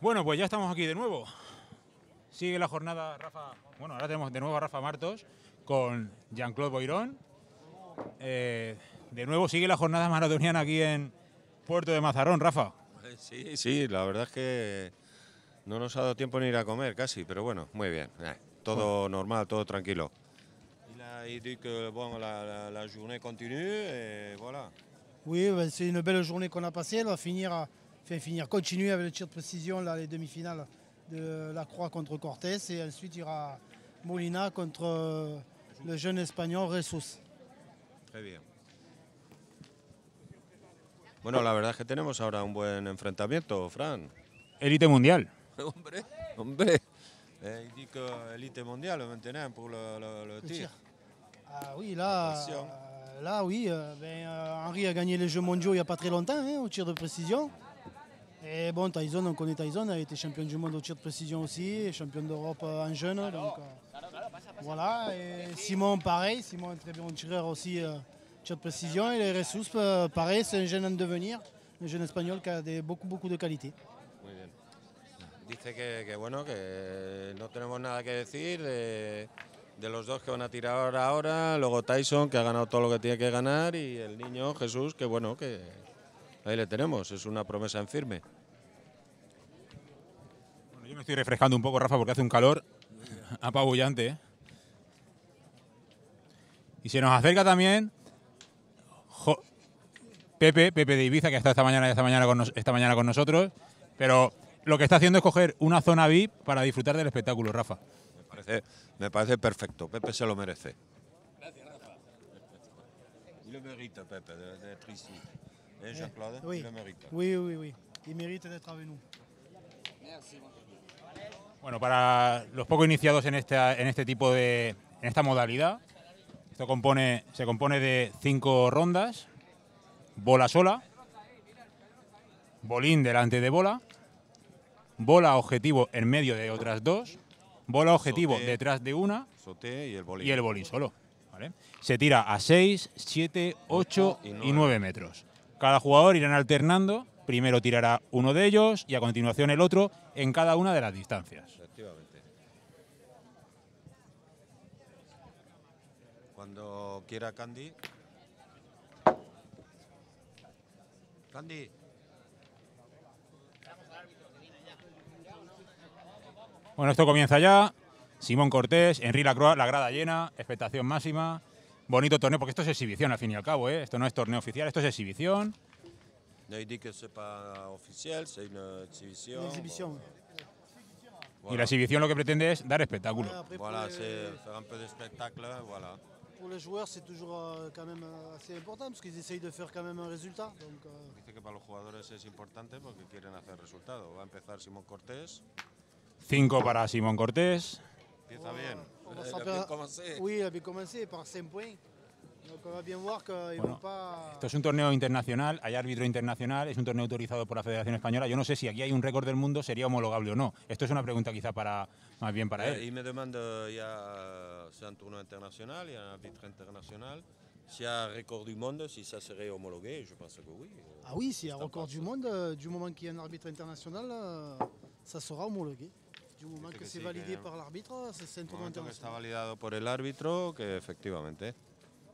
Bueno, pues ya estamos aquí de nuevo. Sigue la jornada, Rafa. Bueno, ahora tenemos de nuevo a Rafa Martos con Jean-Claude Boirón. Eh, de nuevo sigue la jornada maratoniana aquí en Puerto de Mazarón, Rafa. Sí, sí, la verdad es que no nos ha dado tiempo ni ir a comer casi, pero bueno, muy bien. Eh, todo normal, todo tranquilo. Il a dit que bon, la, la, la journée continue et voilà. Oui, c'est une belle journée qu'on a passée. Elle va finir, à- enfin, finir, continuer avec le tir de précision, là, les demi-finales de la Croix contre Cortés. Et ensuite, il y aura Molina contre euh, le jeune espagnol Ressus. Très bien. Bueno, la verdad es que tenemos ahora un buen enfrentamiento, Fran. Élite mundial. hombre, hombre. Eh, il dit que élite mondiale maintenant pour le, le, le Le tir. tir. Ah oui, là, euh, là oui, euh, ben, euh, Henri a gagné les Jeux mondiaux il n'y a pas très longtemps hein, au tir de précision. Et bon, Tyson, on connaît Tyson, a été champion du monde au tir de précision aussi, et champion d'Europe en jeune. Donc, euh, voilà, et Simon, pareil, Simon est un très bon tireur aussi, euh, tir de précision. Et les Ressus, euh, pareil, c'est un jeune en devenir, un jeune espagnol qui a des- beaucoup, beaucoup de qualités. Dice que, que, bueno, que no tenemos nada que decir de, de los dos que van a tirar ahora, luego Tyson, que ha ganado todo lo que tiene que ganar, y el niño Jesús, que bueno, que ahí le tenemos, es una promesa en firme. Me estoy refrescando un poco, Rafa, porque hace un calor apabullante. ¿eh? Y se nos acerca también Jo- Pepe, Pepe de Ibiza, que ha estado esta mañana, esta, mañana con nos- esta mañana con nosotros. Pero lo que está haciendo es coger una zona VIP para disfrutar del espectáculo, Rafa. Me parece, me parece perfecto, Pepe se lo merece. Gracias, Rafa. Le mérite, Pepe, de- d'être ici. Eh, Jean-Claude, Oui. il le mérite. Oui, oui, oui. Il mérite d'être avec nous. Bueno, para los poco iniciados en, esta, en este tipo de. en esta modalidad, esto compone, se compone de cinco rondas, bola sola, bolín delante de bola, bola objetivo en medio de otras dos, bola objetivo detrás de una y el bolín. y el bolín solo. ¿vale? Se tira a 6, 7, 8 y y nueve. 9 metros. Cada jugador irán alternando. Primero tirará uno de ellos y a continuación el otro en cada una de las distancias. Efectivamente. Cuando quiera Candy. Candy. Bueno, esto comienza ya. Simón Cortés, Henry Lacroix, la grada llena, expectación máxima. Bonito torneo, porque esto es exhibición al fin y al cabo, ¿eh? Esto no es torneo oficial, esto es exhibición. No, il dit que c'est pas officiel, c'est une exhibition. Une exhibition. Y la exhibición lo que pretende es dar espectáculo. Après, pour Voilà, les- c'est faire un peu de spectacle, voilà. Pour les joueurs, c'est toujours euh, quand même euh, assez important parce qu'ils essayent de faire quand même un résultat. Donc, euh, Dice que para los jugadores es importante porque quieren hacer resultado. Va a empezar Simón Cortés. Cinco para Simón Cortés. Empieza bien. on va Eh, se bien rappeler- commencé. Oui, il avait commencé par 5 points. Donc on va bien voir qu'ils ne Bueno, vont pas. Esto es un torneo internacional, hay árbitro internacional, es un torneo autorizado por la Federación Española. Yo no sé si aquí hay un récord del mundo, sería homologable o no. Esto es una pregunta quizá para más bien para Eh, él. il me demande, il y a, c'est un tournoi international, il y a un arbitre international. S'il y a un record du monde, si ça serait homologué, je pense que oui. Ah oui, s'il y a un record du monde, du moment qu'il y a un arbitre international, euh, ça sera homologué. Du moment que que c'est sí, validé que- par l'arbitre, c'est un tournoi que está international. validado por el árbitro, que efectivamente.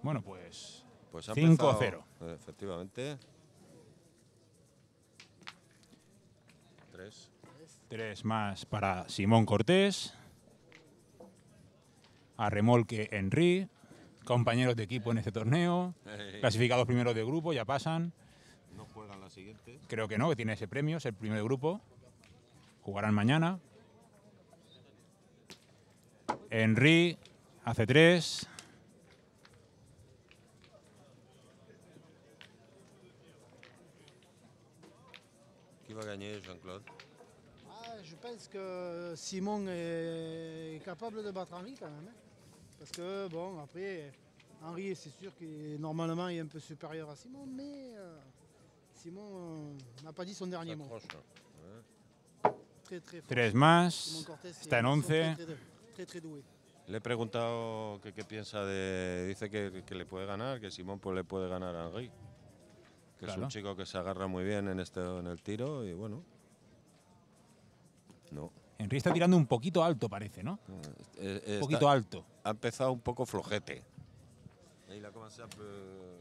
Bueno, pues Pues ha 5 a empezado- 0. eh, Efectivamente. Tres. Tres más para Simón Cortés. A remolque Henry. Compañeros de equipo en este torneo. Clasificados primeros de grupo, ya pasan. no juegan la siguiente. Creo que no, que tiene ese premio, es el primer grupo. Jugarán mañana. Henry hace tres. Va gagner, Jean-Claude je pense que Simon est capable de battre Henri quand même. hein. Parce que, bon, après, Henri, c'est sûr qu'il normalement il est un peu supérieur à Simon, mais euh, Simon euh, n'a pas dit son dernier mot. S'accroche. Très, très fort. Tres Simon más. Cortés, Está en ils sont 11. Très, très, très, très doués. Le he preguntado que qué piensa de. Dice que, que le puede ganar, que Simón pues, le puede ganar a Henry. Que es un chico que se agarra muy bien en, este, en el tiro y bueno. No. Henry está tirando un poquito alto, parece, ¿no? Eh, eh, Un poquito está- alto. ha empezado un poco flojete. Et il a commencé un peu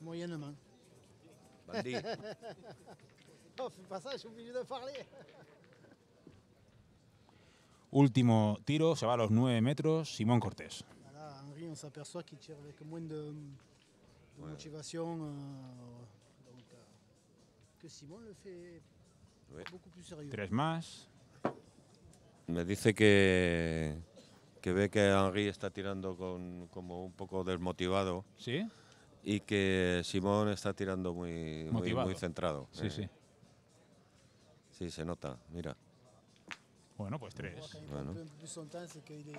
Moyennement. bandit. Oh, fais pas ça, je suis obligé de parler. Último tiro, se va a los 9 metros, Simón Cortés. Voilà, Henri, on s'aperçoit qu'il tire avec moins de, de motivation. euh, donc, euh, que Simon le fait Ouais. beaucoup plus sérieux. Tres más. Me dice que, que ve que Henry está tirando con, como un poco desmotivado ¿Sí? y que Simón está tirando muy, muy, muy centrado. Sí, Eh, sí. Sí, se nota, mira. Bueno, pues tres. Bueno.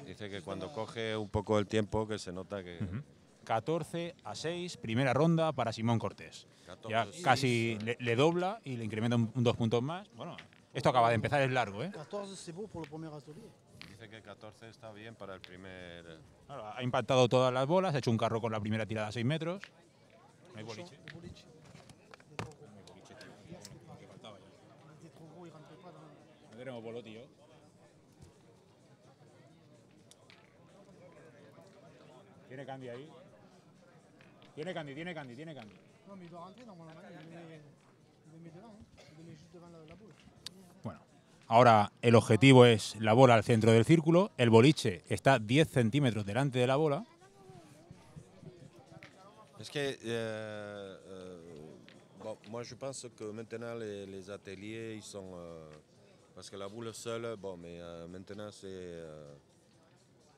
Dice que cuando coge un poco el tiempo, que se nota que... Ujú. 14 a 6, primera ronda para Simón Cortés. 14, Ya casi le, le dobla y le incrementa un, un dos puntos más. Bueno, esto acaba de empezar, es largo, ¿eh? 14, c'est beau pour le premier atelier. Dice que 14 está bien para el primer... Claro, ha impactado todas las bolas, ha hecho un carro con la primera tirada a 6 metros. No hay boliche. No tenemos bolo, tío. Tiene candy ahí. Tiene candy, tiene candy, tiene candy. Non, mais il doit rentrer normalement. Il le met devant. hein. Il le met juste devant la, la boule. Ahora el objetivo es la bola al centro del círculo. El boliche está 10 centímetros delante de la bola. Est-ce que... bon, moi, je pense que maintenant, les, les ateliers, ils sont... euh, parce que la boule seule, bon, mais maintenant, c'est...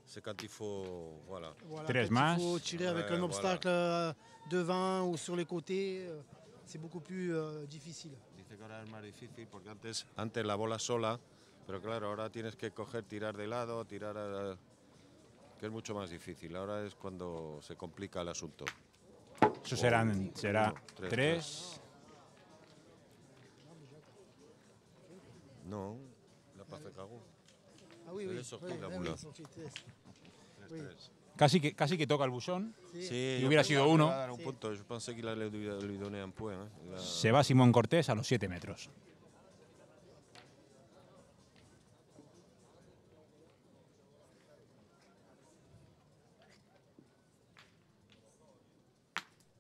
c'est quand il faut... Voilà. Voilà, Tres quand más. Il faut tirer avec Ouais, un obstacle devant ou sur les côtés. c'est beaucoup plus euh, difficile. Dice que ahora es más difícil porque antes, antes la bola sola, pero claro, ahora tienes que coger, tirar de lado, tirar... a- que es mucho más difícil. Ahora es cuando se complica el asunto. Eso serán, será Uno, tres, 3. No, la paz de cagó. Ah oui, tres. Oui. Casi que, casi que toca el buzón. Sí. Yo hubiera sido uno. iba a dar un Sí. punto. Yo pensé que la le, le donné un point. ¿eh? La- Se va Simón Cortés a los 7 metros.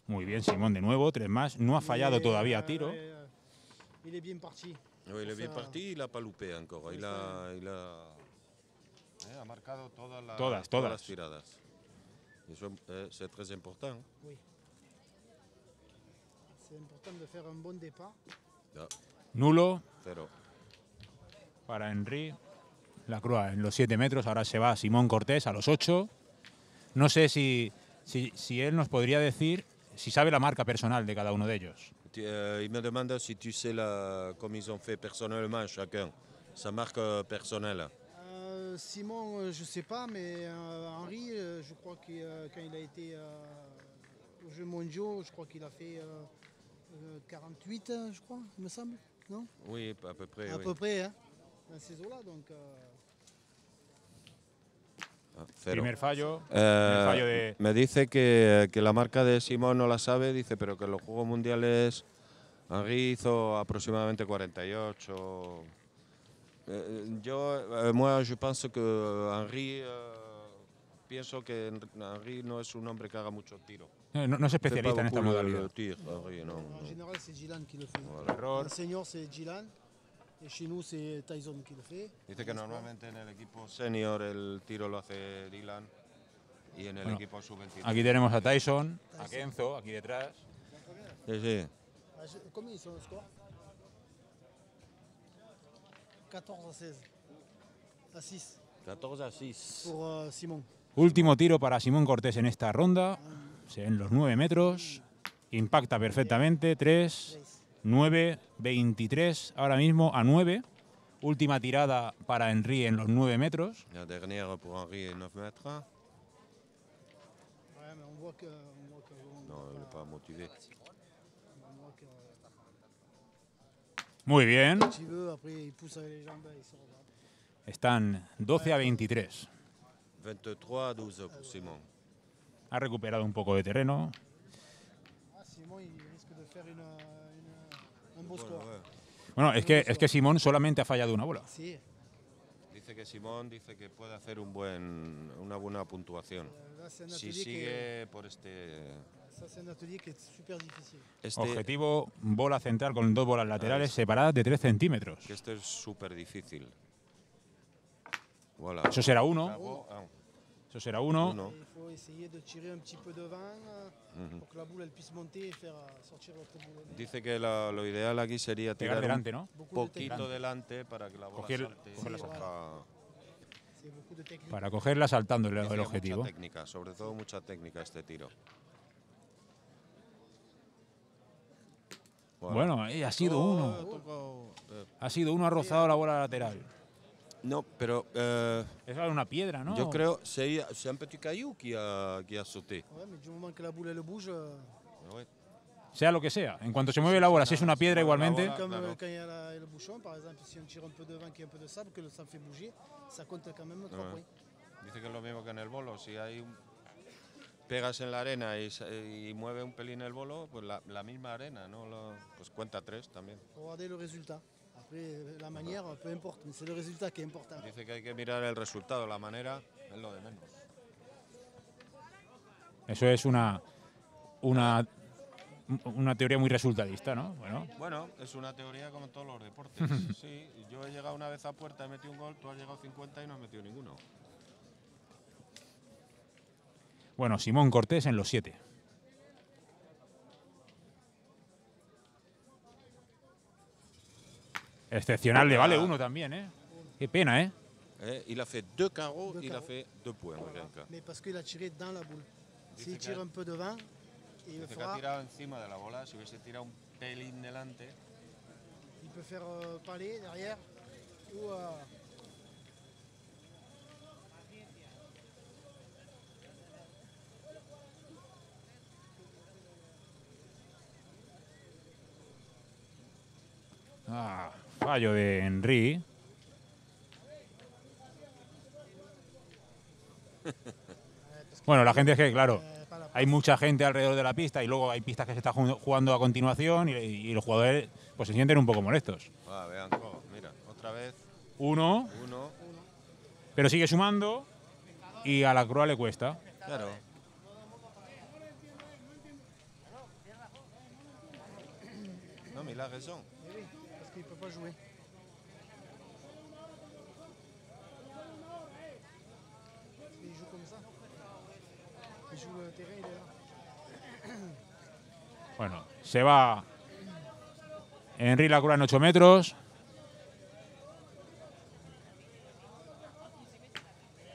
Muy bien, Simón de nuevo, tres más. No ha fallado todavía euh, tiro. il est bien parti. Oui, il est bien Ça- parti, il n'a pas loupé encore. Il Ça- a, il a, eh, ha marcado todas. las tiradas. Y Eso eh, c'est très important. Oui. C'est important de faire un bon départ. Ya, Nulo cero. para Henry. La crua en los 7 metros. Ahora se va Simón Cortés a los 8. No sé si, si, si él nos podría decir si sabe la marca personal de cada uno de ellos. Tu- euh, il me demande si tu sais la, comme ils ont fait personnellement chacun, sa marque personnelle. Euh, Simon, euh, je ne sais pas, mais euh, Henri, euh, je crois que euh, quand il a été euh, aux Jeux mondiaux, je crois qu'il a fait euh, euh, 48, euh, je crois, il me semble. Non? Oui, à peu près. À oui. peu près, hein, dans ces eaux-là. Donc, euh, Ah, cero. Primer fallo. Eh, primer fallo de, Me dice que, que la marca de Simón no la sabe, dice, pero que en los Juegos Mundiales Henri hizo aproximadamente 48. Eh, yo, eh, moi, je pense que Henri, eh, pienso que Henri no es un hombre que haga mucho tiro. No, no es especialista en esta modalidad. tir, Henri, non, en non. général, c'est Gilan qui le fait. Voilà. Error. En senior, c'est Gilan. Et chez nous, c'est Tyson qui le fait. Dice que normalmente en el equipo senior el tiro lo hace Dylan y en el Bueno, equipo sub-23. Aquí tenemos a Tyson, a Tyson. Kenzo, aquí detrás. Sí, sí. Ah, ils sont le score 14 à 16. À 6 14 a 6. pour euh, Simon. Último tiro para Simón Cortés en esta ronda. Se ven los 9 metros. Impacta perfectamente. 3, 9, 23. Ahora mismo a 9. Última tirada para Henry en los 9 metros. La dernière pour Henri est 9 mètres. Ouais, mais on voit se regarde. Están 12 a 23. 23 à 12 pour Simon. Ha recuperado un poco de terreno. Bueno, es que, es que Simón solamente ha fallado una bola. Si, Dice que Simón dice que puede hacer un buen, una buena puntuación. Si sigue por este, un este Objetivo, bola central con dos bolas laterales separadas de 3 centímetros. que esto es súper difícil. Voilà. Eso será uno. Bravo. Ah, Eso será uno. uno. Un euh, Dice que la- lo ideal aquí sería Pegar tirar un delante, ¿no? de poquito delante para que la bola Coger- salte. beaucoup de technique. Para cogerla saltando el, el objetivo. Mucha técnica, sobre todo mucha técnica este tiro. Bueno, ahí ha sido uno. ha tocado, eh, Ha sido uno, ha rozado la bola lateral. No, pero eh, Es una piedra, ¿no? yo creo c'est c'est un petit caillou qui a, qui a sauté. Que. Sea lo que sea. En cuanto se mueve la bola, si es una piedra igualmente. bola. comme claro. quand il y a la- le bouchon, par exemple, si on tire un peu devant, qu'il y a un peu de sable, que le sable fait bouger, ça compte quand même 3 Ouais. points. Dice que es lo mismo que en el bolo. Si hay un- pegas en la arena y, y mueve un pelín el bolo, pues la, la misma arena, ¿no? Lo- pues cuenta tres también. Faut regarder le résultat. Après, la manière, peu importe, mais c'est le résultat qui est important. Dice que hay que mirar el resultado, la manera es lo de menos. Eso es una, una, una teoría muy resultadista, ¿no? Bueno, Bueno, es una teoría como en todos los deportes. sí, yo he llegado una vez a puerta, he metido un gol, tú has llegado 50 y no has metido ninguno. Bueno, Simón Cortés en los siete. Excepcional le vale uno también, ¿eh? Qué pena, ¿eh? Eh, il a fait deux carreaux, Deux il a carreaux. fait deux points. que. Mais parce qu'il a tiré dans la boule. S'il tire un peu devant, il Dice que ha fera, tirado encima de la bola, si hubiese tirado un pelín delante, il peut faire euh, palais derrière ou euh, Ah, fallo de Henry. Bueno, la gente es que, claro, hay mucha gente alrededor de la pista y luego hay pistas que se están ju- jugando a continuación y, y los jugadores pues se sienten un poco molestos. Ah, vean, oh, mira, otra vez, Uno, uno, pero sigue sumando y a la Croa le cuesta. claro. Non, mais Bueno, se va Henry Lacroix en 8 metros.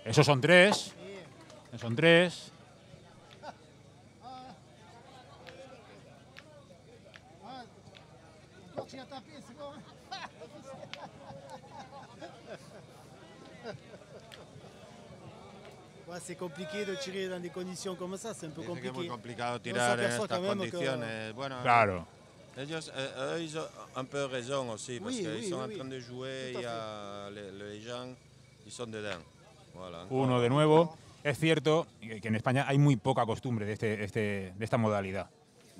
Esos son tres. Et Son tres. C'est bon. hein. Ouais, c'est compliqué de tirer dans des conditions comme ça, c'est un peu Dice que es muy compliqué. complicado tirar en estas que- condiciones. Bueno, Claro. ellos, eh, ils ont un peu raison aussi, parce Oui, qu'ils oui, sont oui, en oui. train de jouer, il y a les, les gens, ils sont dedans. Voilà. Uno de nuevo. Es cierto que que en España hay muy poca costumbre de, este, este- de esta modalidad.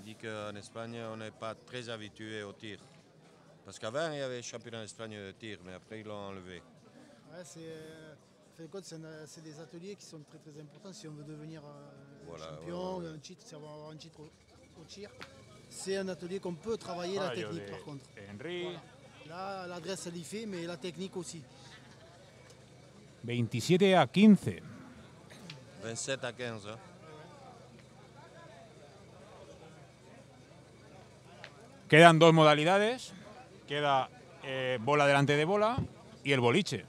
dit qu'en Espagne, on n'est pas très habitué au tir. Parce qu'avant, il y avait le championnat d'Espagne de tir, mais après, ils l'ont enlevé. Ouais, c'est, euh, c'est des ateliers qui sont très très importants si on veut devenir euh, Voilà, champion, ouais, ouais, un titre, si on veut avoir un titre au, au tir. C'est un atelier qu'on peut travailler la Fallo technique par contre. Henry. Là, l'adresse elle y fait, mais la technique aussi. 27 a 15. 27 à 15. hein. Quedan dos modalidades. Queda eh, bola delante de bola y el boliche.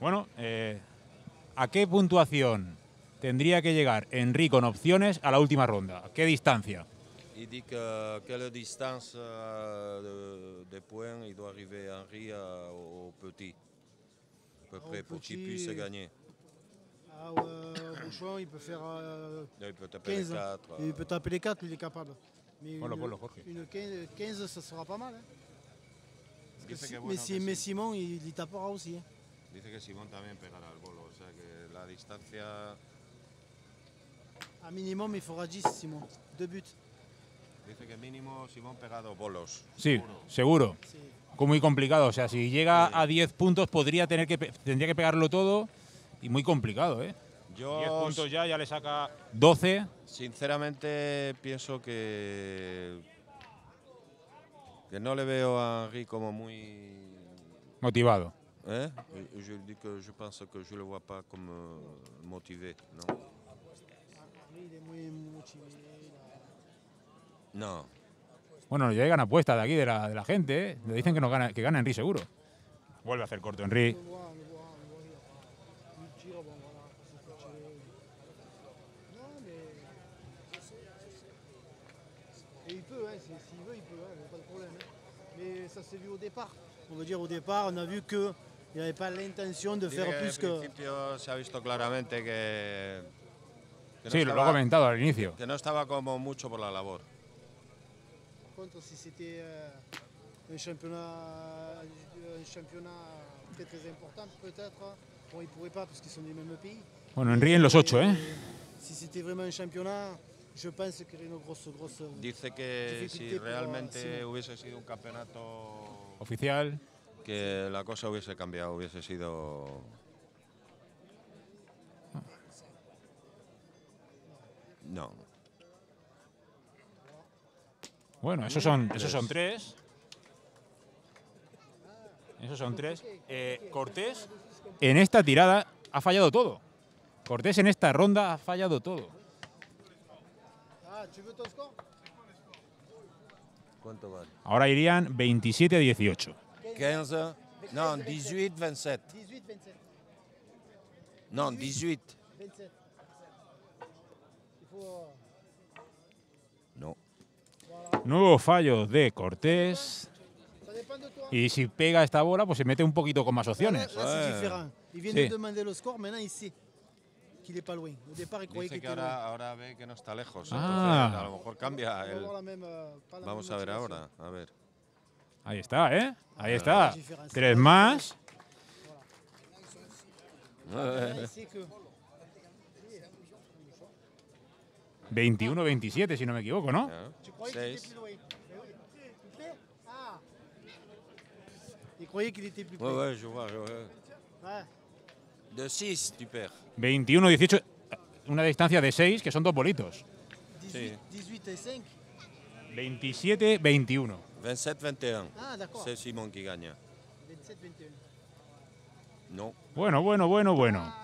Bueno, eh, ¿a qué puntuación tendría que llegar Henry con opciones a la última ronda? ¿A qué distancia? Il dit que quelle distance euh, de, de points il doit arriver Henri à- au petit, à peu Au près, pour qu'il petit, puisse gagner. Ah, euh, Bouchon, il peut faire euh, Il peut taper 15. les 4. Il peut taper les 4, il est capable. Mais une, ponlo, Jorge. une 15, 15, ça sera pas mal. hein. Parce que si- que mais, bueno si- que mais sí. Simon, il, il tapera aussi. hein. Dice que Simón también pegará el bolo, o sea que la distancia. À minimum, il fera 10, Simon. Deux buts. Dice que mínimo Simón pega dos bolos. Sí, seguro. C'est- muy complicado. O sea, si llega a 10 puntos podría tener que tendría que pegarlo todo y muy complicado, ¿eh? 10 Yo puntos ya, ya le saca 12. sinceramente pienso que que no le veo a Henry como muy Motivado. ¿Eh? Je dis que je pense que je le vois pas comme motivé, motivé. Non. Bueno, nos llegan apuestas de aquí de la, de la gente, ¿eh? Le dicen que, nos gana, que gana Henry seguro. Vuelve a hacer corto Henry. On le voit, on le voit, on le voit. Il il tire, bon voilà, c'est fait tirer. Non, mais. Et il peut, hein, c'est- s'il veut, il peut, hein, y a pas de problème. hein. Mais ça s'est vu au départ. On veut dire au départ, on a vu qu'il n'avait pas l'intention de Dice faire que plus al que. principio se ha visto claramente que, que no Sí, lo he comentado al inicio. que no estaba como mucho por la labor. Par contre, si c'était euh, un championnat, un championnat très très important, peut-être, bon, ils ne pourraient pas parce qu'ils sont des mêmes pays. Bueno, en los 8, ¿eh? Si c'était vraiment un championnat, Dice que si realmente hubiese sido un campeonato Oficial. que la cosa hubiese cambiado, hubiese sido... No. Bueno, esos son, esos son tres. Esos son tres. Eh, Cortés, en esta tirada, ha fallado todo. Cortés en esta ronda ha fallado todo. ¿Cuánto vale? Ahora irían 27 a 18. 15, no, 18, 27. 18, 27. No, 18. 27. Il faut. euh, No. Nuevo fallo de Cortés. Y si pega esta bola, pues se mete un poquito con más opciones. là, Si. de demander le score, maintenant il sait qu'il n'est pas loin. Au départ, il croyait Dice qu'il que était ahora, loin. ahora ve que no está lejos. Ah. Entonces, a lo mejor cambia. El- Vamos a ver ahora. A ver. Ahí está, ¿eh? Ahí Ah, está. Tres más. Maintenant, il sait que. 21-27, si no me equivoco, ¿no? Seis. plais Ah Il croyait qu'il était plus près. Ouais, ouais, je vois. je vois. Ouais. De 6, tu perds. 21-18. Una distancia de 6, que son dos bolitos. 18, 18 et 5. 27-21. 27-21. Ah, d'accord. C'est Simon qui gagne. 27, 21. Non. Bueno, bueno, bueno, bueno.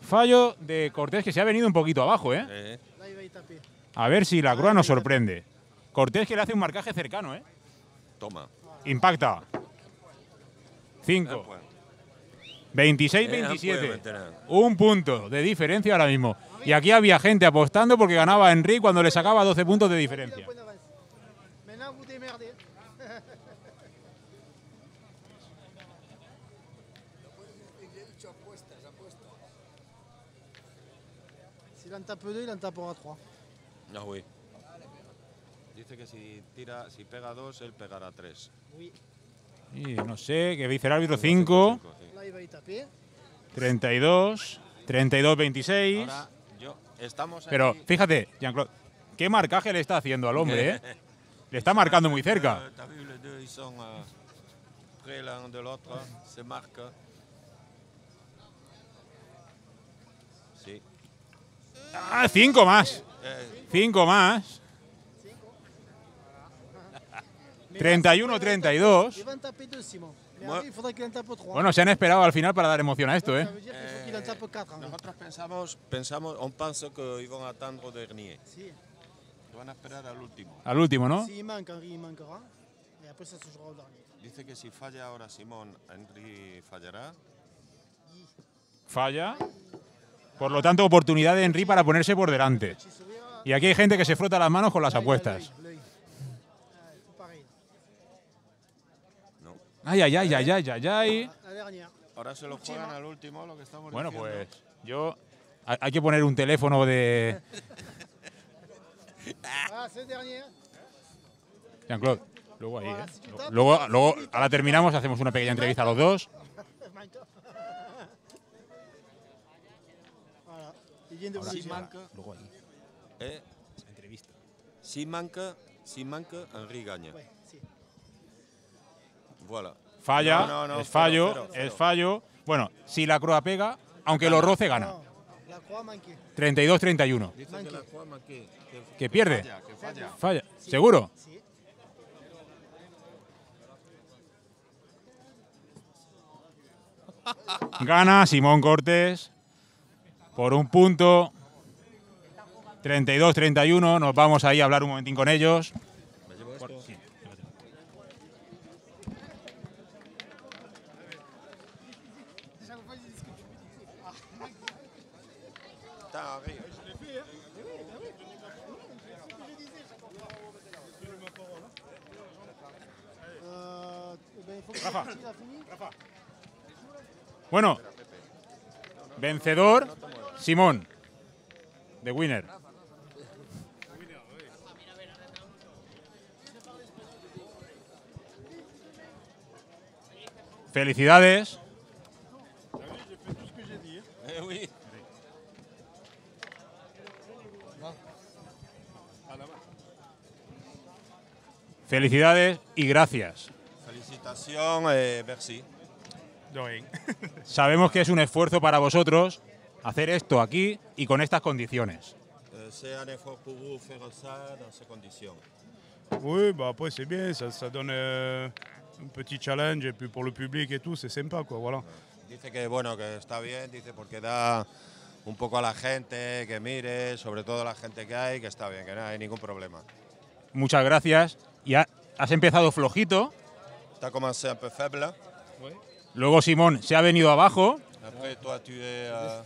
Fallo de Cortés que se ha venido un poquito abajo, ¿eh? Eh, y. A ver si la grúa nos sorprende. Cortés que le hace un marcaje cercano, ¿eh? toma. Impacta. Un 5. point. 26-27. Eh, un punto de diferencia ahora mismo. Y aquí había gente apostando porque ganaba Henry cuando le sacaba 12 puntos de diferencia. S'il en tape deux, il en tapera trois. Ah, oui. Dice que si tira, si pega dos, él pegará tres. Oui. Y no sé, que dice el árbitro 5, sí. Là, il va y taper. 32, 32-26. Ahora, yo, estamos Pero aquí- fíjate, Jean-Claude, ¿qué marcaje le está haciendo al hombre, eh? Le está marcando muy cerca. Se marquent. Sí. ¡Ah, cinco más! Eh, Cinco más. 31-32. Bueno, se han esperado al final para dar emoción a esto, ¿eh? eh nosotros pensamos, pensamos, on que iban a atendre dernier. Sí. Que van a esperar al último. Al último, ¿no? Sí, manca, mancará. Y después se jugará dernier. Dice que si falla ahora Simón, Henry fallará. Falla. Por lo tanto, oportunidad de Henry para ponerse por delante. Y aquí hay gente que se frota las manos con las apuestas. Ay, ay, ay, ay, ay, ay, ay. Ahora se lo juegan al último, lo que estamos Bueno, diciendo. pues yo... hay- que poner un teléfono de... Ah, c'est le dernier. Jean-Claude, luego ahí, ¿eh? Luego, luego, ahora terminamos, hacemos una pequeña entrevista a los dos. Dire. manque, Luego ahí, eh, entrevista. si manque, si Henry gagne. Voilà. Falla, No, no, no, es cero, fallo, cero, es fallo. Bueno, si la croa pega, aunque lo roce, gana. Non, la croix manquée. 32-31. Dice Manqué. que que, que- ¿Que pierde? falla, que falla. Falla. ¿Seguro? Si. Gana Simón Cortés por un punto. 32-31. Nos vamos ahí a hablar un momentín con ellos. ¿Me llevo esto? Está arriba. Euh, ben, il faut que Rafa. tu l'as fini. Bueno, Simón, de winner. Felicidades. Eh. Felicidades y gracias. Félicitations et merci. Sabemos que es un esfuerzo para vosotros hacer esto aquí y con estas condiciones. C'est un effort pour vous faire ça dans ces conditions. Oui, bah après c'est bien, ça, ça donne euh, un petit challenge et puis pour le public et tout, c'est sympa quoi, voilà. Dice que bueno, que está bien, dice porque da un poco a la gente que mire, sobre todo la gente que hay, que está bien, que no hay ningún problema. Muchas gracias. Y ha- has empezado flojito, as commencé un peu faible, luego Simón se ha venido abajo après toi tu es... euh,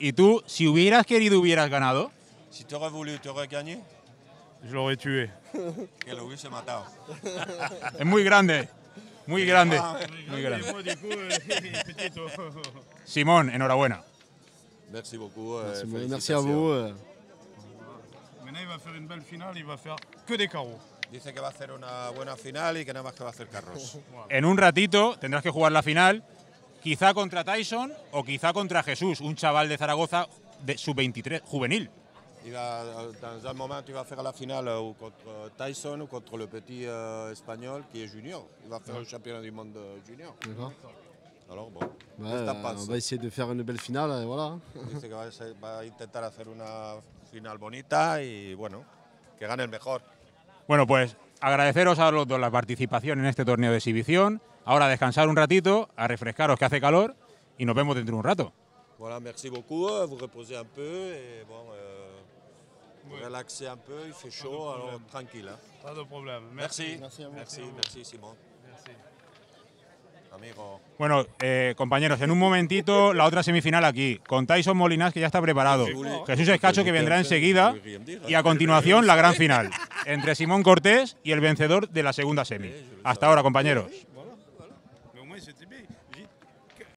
y tú, si hubieras querido, hubieras ganado. si tu aurais voulu, tu aurais gagné Je l'aurais tué. Que lo hubiese matado. Es muy grande, muy grande, muy grande. Moi du coup, petit Simón, enhorabuena. Merci beaucoup. euh, Merci, merci à félicitations. vous. euh. Maintenant il va faire une belle finale, il va faire que des carreaux. Dice que va a hacer una buena final y que nada más que va a hacer carros. En un ratito tendrás que jugar la final, quizá contra Tyson o quizá contra Jesús, un chaval de Zaragoza de sub-23, juvenil. Il va, dans un moment, tu vas faire la finale ou contre Tyson ou contre le petit euh, espagnol qui est junior. Il va faire le championnat du monde junior. D'accord. Alors bon, Ouais, euh, on va essayer de faire une belle finale, et voilà. Dice que va va intentar hacer una final bonita y bueno, que gane el mejor. Bueno, pues agradeceros a los dos la participación en este torneo de exhibición. Ahora descansar un ratito, a refrescaros que hace calor y nos vemos dentro de un rato. Voilà, merci beaucoup. Vous reposez un peu et bon, euh, vous relaxez un peu. Il fait chaud, alors tranquille. hein. Pas de problème. Merci. Merci. Merci, merci, Simon. Amigo. Bueno, eh, compañeros, en un momentito la otra semifinal aquí, con Tyson Molinas que ya está preparado. Jesús Escacho que vendrá enseguida. Y a continuación la gran final, entre Simón Cortés y el vencedor de la segunda semi. Hasta ahora, compañeros.